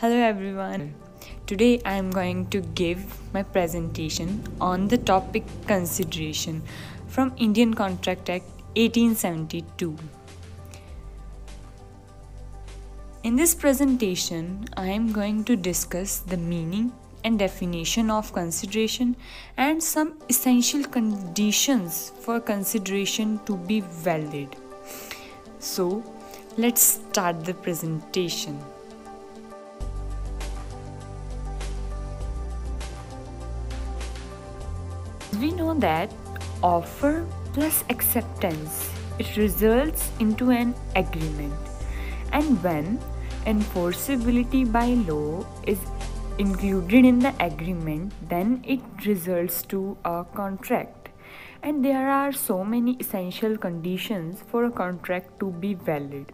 Hello everyone. Today I am going to give my presentation on the topic consideration from Indian Contract Act 1872. In this presentation, I am going to discuss the meaning and definition of consideration and some essential conditions for consideration to be valid. So, let's start the presentation. We know that offer plus acceptance it results into an agreement. And when enforceability by law is included in the agreement then it results to a contract. And there are so many essential conditions for a contract to be valid.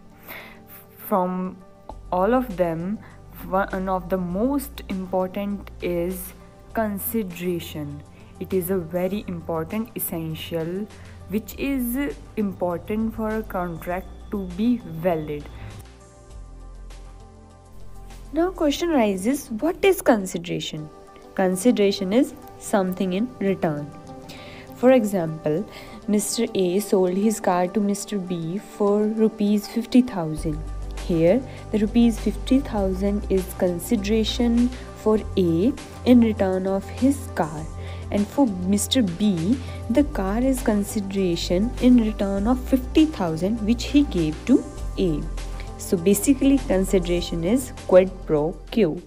From all of them one of the most important is consideration it is a very important essential which is important for a contract to be valid. Now question arises what is consideration? Consideration is something in return. For example mr a sold his car to mr b for rupees 50000 here the rupees 50000 is consideration for a in return of his car and for Mr. B, the car is consideration in return of 50,000 which he gave to A. So basically consideration is quid pro quo.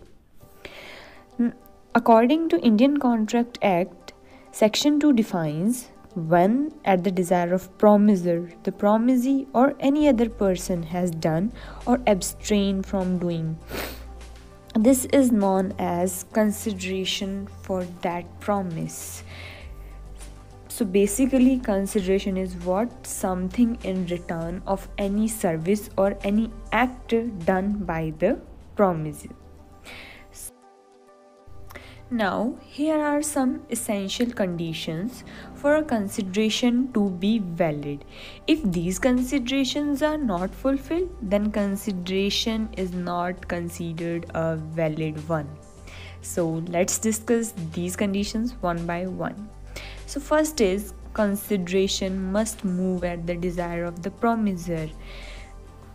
According to Indian Contract Act, section 2 defines when at the desire of promiser the promisee or any other person has done or abstained from doing this is known as consideration for that promise. So basically, consideration is what something in return of any service or any act done by the promise. Now, here are some essential conditions for a consideration to be valid. If these considerations are not fulfilled, then consideration is not considered a valid one. So, let's discuss these conditions one by one. So, first is consideration must move at the desire of the promiser.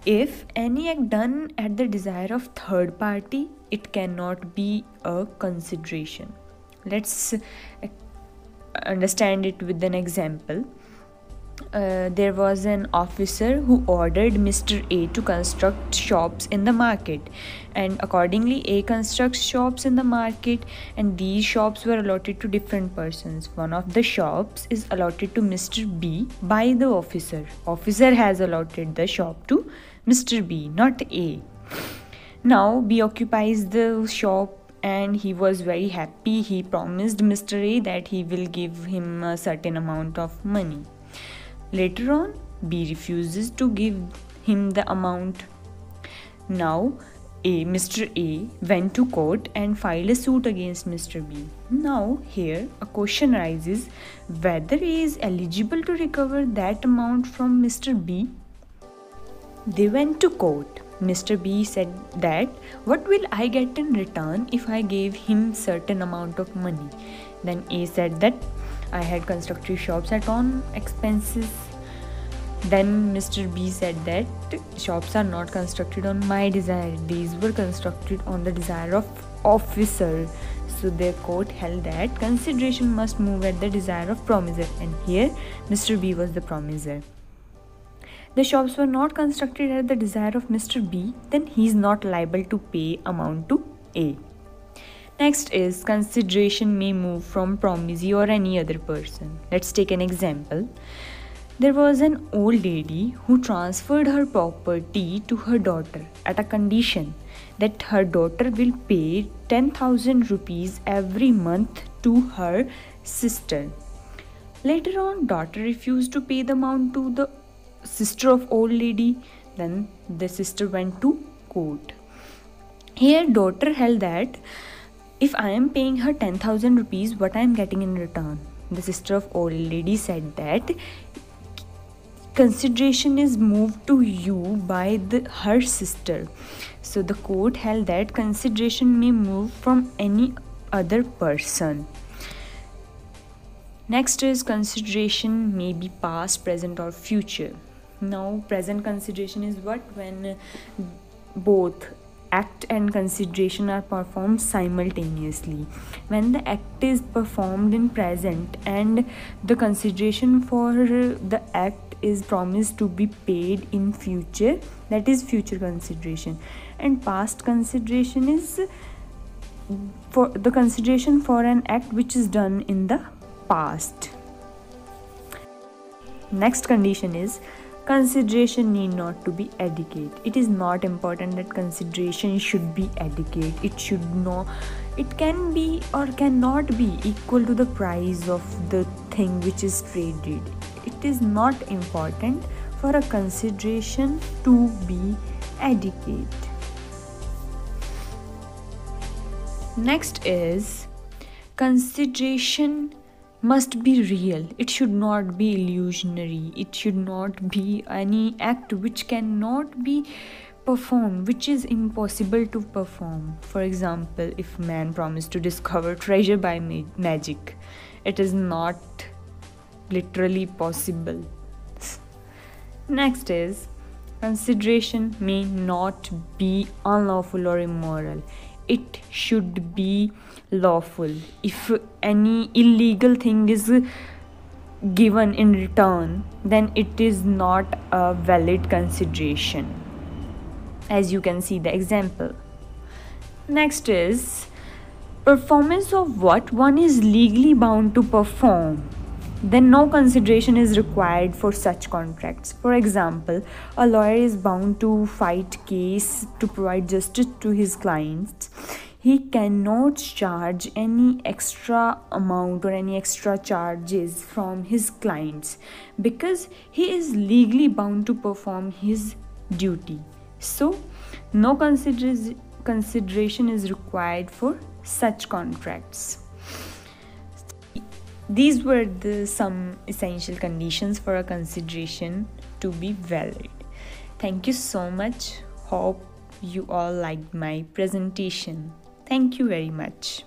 If any act done at the desire of third party it cannot be a consideration. Let's uh, understand it with an example. Uh, there was an officer who ordered Mr. A to construct shops in the market, and accordingly, A constructs shops in the market, and these shops were allotted to different persons. One of the shops is allotted to Mr. B by the officer. Officer has allotted the shop to Mr. B, not A. Now B occupies the shop and he was very happy. He promised Mr. A that he will give him a certain amount of money. Later on, B refuses to give him the amount. Now, a Mr. A went to court and filed a suit against Mr. B. Now, here a question arises whether A is eligible to recover that amount from Mr. B. They went to court Mr. B said that what will I get in return if I gave him certain amount of money? Then A said that I had constructed shops at own expenses. Then Mr. B said that shops are not constructed on my desire. These were constructed on the desire of officer. So the court held that consideration must move at the desire of promiser and here Mr. B was the promiser the shops were not constructed at the desire of Mr. B, then he is not liable to pay amount to A. Next is consideration may move from promisee or any other person. Let's take an example. There was an old lady who transferred her property to her daughter at a condition that her daughter will pay 10,000 rupees every month to her sister. Later on, daughter refused to pay the amount to the sister of old lady then the sister went to court here daughter held that if i am paying her 10000 rupees what i am getting in return the sister of old lady said that consideration is moved to you by the, her sister. So the court held that consideration may move from any other person. Next is consideration may be past, present, or future. Now, present consideration is what when both act and consideration are performed simultaneously. When the act is performed in present and the consideration for the act is promised to be paid in future, that is future consideration. And past consideration is for the consideration for an act which is done in the past. Next condition is consideration need not to be adequate. It is not important that consideration should be adequate. It should not it can be or cannot be equal to the price of the thing which is traded. It is not important for a consideration to be adequate. Next is consideration must be real. It should not be illusionary. It should not be any act which cannot be performed which is impossible to perform. For example if man promised to discover treasure by ma- magic it is not literally possible. Next is consideration may not be unlawful or immoral it should be lawful. If any illegal thing is given in return then it is not a valid consideration. As you can see the example. Next is performance of what one is legally bound to perform then no consideration is required for such contracts. For example, a lawyer is bound to fight case to provide justice to his clients. He cannot charge any extra amount or any extra charges from his clients because he is legally bound to perform his duty. So, no consider- consideration is required for such contracts these were the some essential conditions for a consideration to be valid. Thank you so much. Hope you all liked my presentation. Thank you very much